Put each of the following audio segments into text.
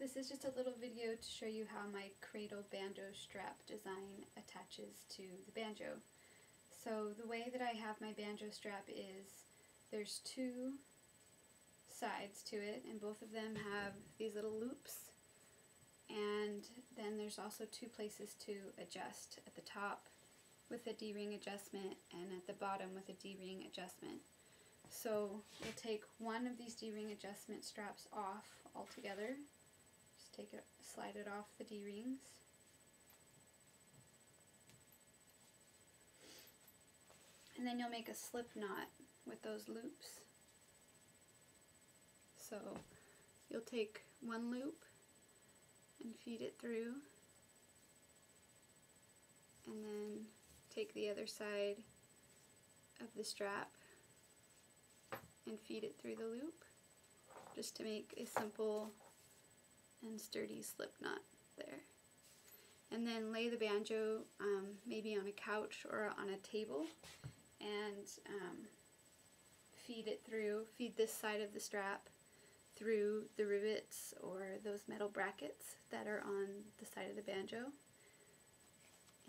This is just a little video to show you how my cradle banjo strap design attaches to the banjo. So the way that I have my banjo strap is there's two sides to it and both of them have these little loops and then there's also two places to adjust at the top with a D-ring adjustment and at the bottom with a D-ring adjustment. So we'll take one of these D-ring adjustment straps off altogether. Take it, uh, slide it off the D-rings. And then you'll make a slip knot with those loops. So you'll take one loop and feed it through and then take the other side of the strap and feed it through the loop just to make a simple and sturdy slip knot there. And then lay the banjo um, maybe on a couch or on a table and um, feed it through, feed this side of the strap through the rivets or those metal brackets that are on the side of the banjo.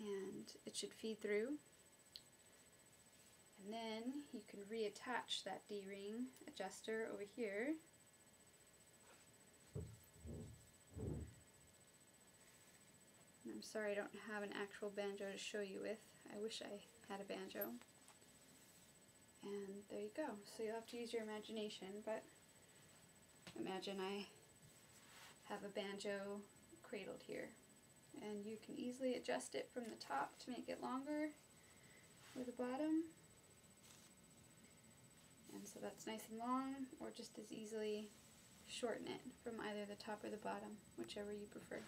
And it should feed through and then you can reattach that D-ring adjuster over here. I'm sorry I don't have an actual banjo to show you with. I wish I had a banjo. And there you go. So you'll have to use your imagination, but imagine I have a banjo cradled here. And you can easily adjust it from the top to make it longer or the bottom. And so that's nice and long, or just as easily shorten it from either the top or the bottom, whichever you prefer.